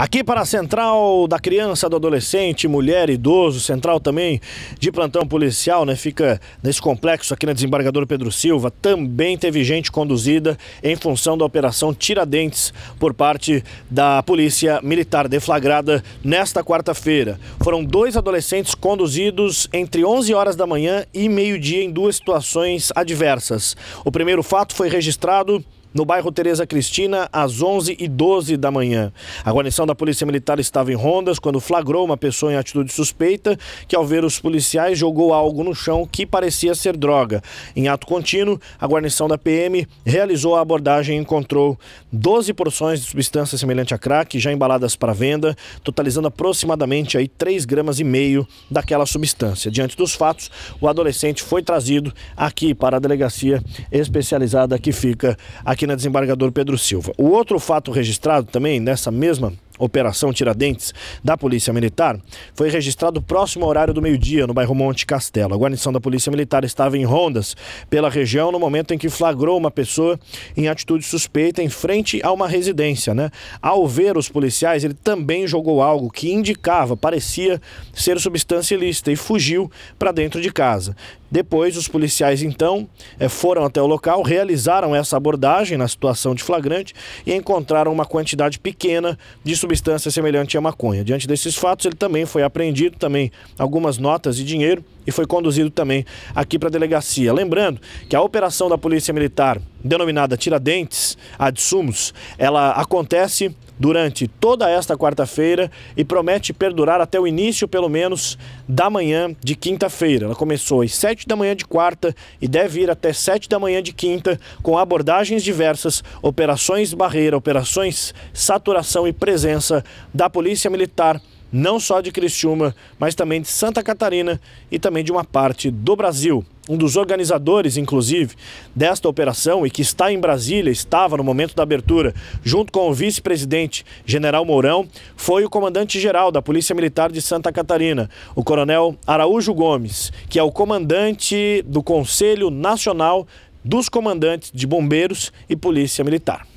Aqui para a central da criança, do adolescente, mulher, idoso, central também de plantão policial, né? Fica nesse complexo aqui na desembargador Pedro Silva. Também teve gente conduzida em função da operação Tiradentes por parte da Polícia Militar deflagrada nesta quarta-feira. Foram dois adolescentes conduzidos entre 11 horas da manhã e meio-dia em duas situações adversas. O primeiro fato foi registrado no bairro Tereza Cristina, às 11h12 da manhã. A guarnição da Polícia Militar estava em rondas quando flagrou uma pessoa em atitude suspeita que, ao ver os policiais, jogou algo no chão que parecia ser droga. Em ato contínuo, a guarnição da PM realizou a abordagem e encontrou 12 porções de substância semelhante a crack já embaladas para venda, totalizando aproximadamente aí 3 gramas e meio daquela substância. Diante dos fatos, o adolescente foi trazido aqui para a delegacia especializada que fica aqui aqui na desembargador Pedro Silva. O outro fato registrado também nessa mesma Operação Tiradentes da Polícia Militar, foi registrado próximo ao horário do meio-dia, no bairro Monte Castelo. A guarnição da Polícia Militar estava em rondas pela região no momento em que flagrou uma pessoa em atitude suspeita em frente a uma residência. Né? Ao ver os policiais, ele também jogou algo que indicava, parecia ser substância ilícita e fugiu para dentro de casa. Depois, os policiais então eh, foram até o local, realizaram essa abordagem na situação de flagrante e encontraram uma quantidade pequena de substância semelhante à maconha. Diante desses fatos, ele também foi apreendido, também algumas notas de dinheiro e foi conduzido também aqui para a delegacia. Lembrando que a operação da Polícia Militar, denominada Tiradentes, Adsumos, ela acontece durante toda esta quarta-feira e promete perdurar até o início, pelo menos, da manhã de quinta-feira. Ela começou às 7 da manhã de quarta e deve ir até 7 da manhã de quinta, com abordagens diversas, operações barreira, operações saturação e presença da Polícia Militar não só de Criciúma, mas também de Santa Catarina e também de uma parte do Brasil. Um dos organizadores, inclusive, desta operação e que está em Brasília, estava no momento da abertura, junto com o vice-presidente General Mourão, foi o comandante-geral da Polícia Militar de Santa Catarina, o coronel Araújo Gomes, que é o comandante do Conselho Nacional dos Comandantes de Bombeiros e Polícia Militar.